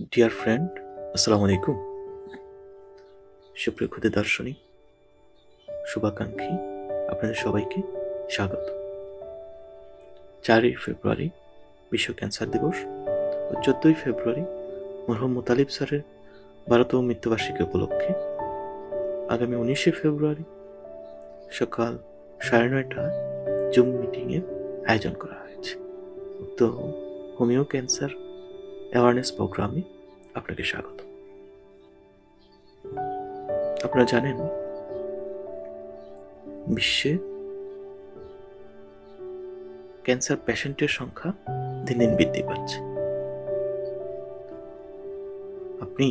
Dear friend আসসালামু আলাইকুম। সুপ্রিয় ক্ষুদে দর্শনী শুভাকাঙ্ক্ষী, আপনাদের সবাইকে স্বাগত। চারই ফেব্রুয়ারি বিশ্ব ক্যান্সার দিবস ও চোদ্দই ফেব্রুয়ারি মরহম মোতালিব স্যারের বারোতম মৃত্যুবার্ষিকী উপলক্ষে আগামী উনিশে ফেব্রুয়ারি সকাল সাড়ে নয়টায় জুম মিটিংয়ের আয়োজন করা হয়েছে। উক্ত হোমিও ক্যান্সার অ্যাওয়ারনেস প্রোগ্রামে আপনাকে স্বাগত। আপনারা জানেন, বিশ্বে ক্যান্সার পেশেন্টের সংখ্যা দিন দিন বৃদ্ধি পাচ্ছে। আপনি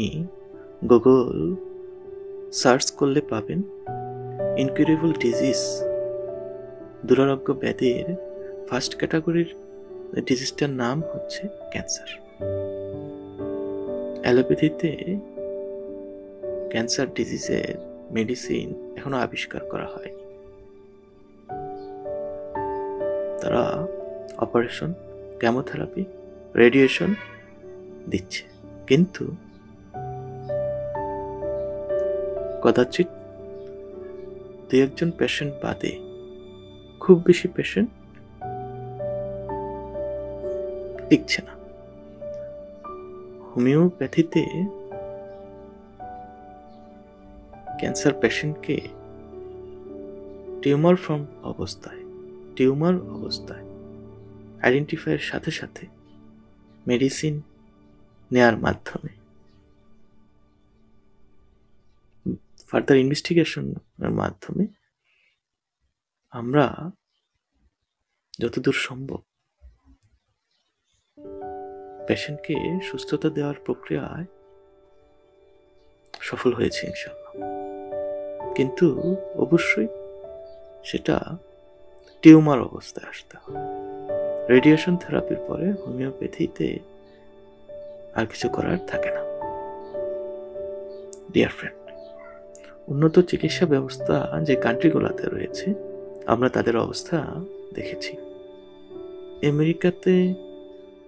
গুগল সার্চ করলে পাবেন, ইনকিউরেবল ডিজিজ দুরারোগ্য ব্যাধির ফার্স্ট ক্যাটাগরির ডিজিজটার নাম হচ্ছে ক্যান্সার। অ্যালোপ্যাথিতে ক্যান্সার ডিজিজের মেডিসিন এখনও আবিষ্কার করা হয়নি। তারা অপারেশন, কেমোথেরাপি, রেডিয়েশন দিচ্ছে। কিন্তু কদাচিৎ দু একজন পেশেন্ট বাদে খুব বেশি পেশেন্ট টিকছে না। হোমিওপ্যাথিতে ক্যান্সার পেশেন্টকে টিউমার ফর্ম অবস্থায়, টিউমার অবস্থায় আইডেন্টিফাইয়ের সাথে সাথে মেডিসিন নেয়ার মাধ্যমে। ফার্দার ইনভেস্টিগেশনের মাধ্যমে আমরা যতদূর সম্ভব পেশেন্টকে সুস্থতা দেওয়ার প্রক্রিয়ায় সফল হয়েছে ইনশাল্লাহ কিন্তু অবশ্যই সেটা টিউমার অবস্থায় আসতে হবে। রেডিয়েশন থেরাপির পরে হোমিওপ্যাথিতে আর কিছু করার থাকে না। ডিয়ার ফ্রেন্ড উন্নত চিকিৎসা ব্যবস্থা যে কান্ট্রিগুলোতে রয়েছে, আমরা তাদের অবস্থা দেখেছি। আমেরিকাতে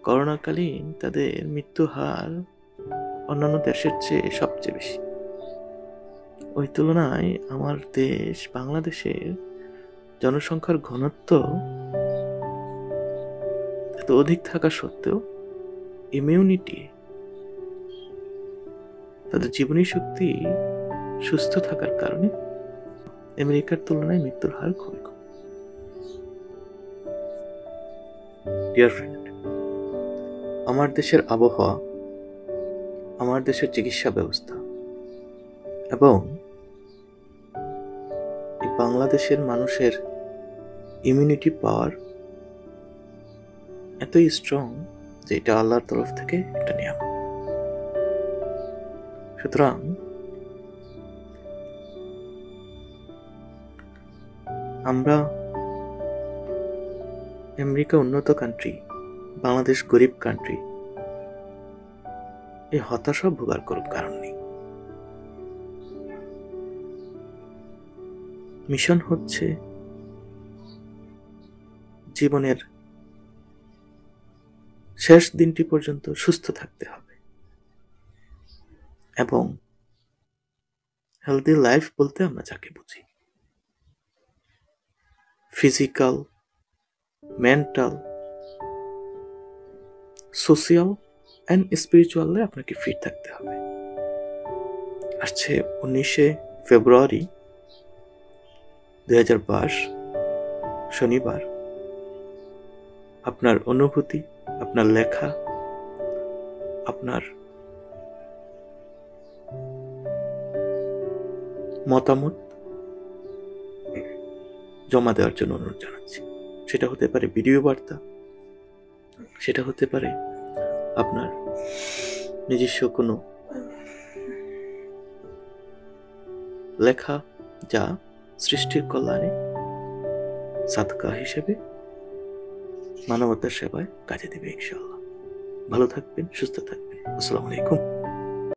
করোনাকালীন তাদের মৃত্যু হার অন্যান্য দেশের চেয়ে সবচেয়ে বেশি। ওই তুলনায় আমার দেশ বাংলাদেশের জনসংখ্যার ঘনত্ব এত অধিক থাকা সত্ত্বেও ইমিউনিটি তাদের জীবনী শক্তি সুস্থ থাকার কারণে আমেরিকার তুলনায় মৃত্যুর হার খুবই কম। ডিয়ার ফ্রেন্ড আমার দেশের আবহাওয়া, আমার দেশের চিকিৎসা ব্যবস্থা এবং বাংলাদেশের মানুষের ইমিউনিটি পাওয়ার এতই স্ট্রং যে এটা আল্লাহর তরফ থেকে একটা নিয়ম সুতরাং আমরা আমেরিকা উন্নত কান্ট্রি বাংলাদেশ গরিব কান্ট্রি এই হতাশা ভোগার কোনো কারণ নেই। মিশন হচ্ছে জীবনের শেষ দিনটি পর্যন্ত সুস্থ থাকতে হবে। এবং হেলদি লাইফ বলতে আমরা যাকে বুঝি। ফিজিক্যাল মেন্টাল সোশিয়াল অ্যান্ড স্পিরিচুয়ালে আপনাকে ফিট থাকতে হবে। আসছে উনিশে ফেব্রুয়ারি দুই হাজার বাইশ, শনিবার। আপনার অনুভূতি, আপনার লেখা, আপনার মতামত জমা দেওয়ার জন্য অনুরোধ জানাচ্ছি। সেটা হতে পারে ভিডিও বার্তা, সেটা হতে পারে আপনার নিজস্ব কোনো লেখা যা সৃষ্টির কল্যাণে সাদকা হিসেবে মানবতার সেবায় কাজে দেবে ইনশাল্লাহ ভালো থাকবেন, সুস্থ থাকবেন। আসসালামু আলাইকুম।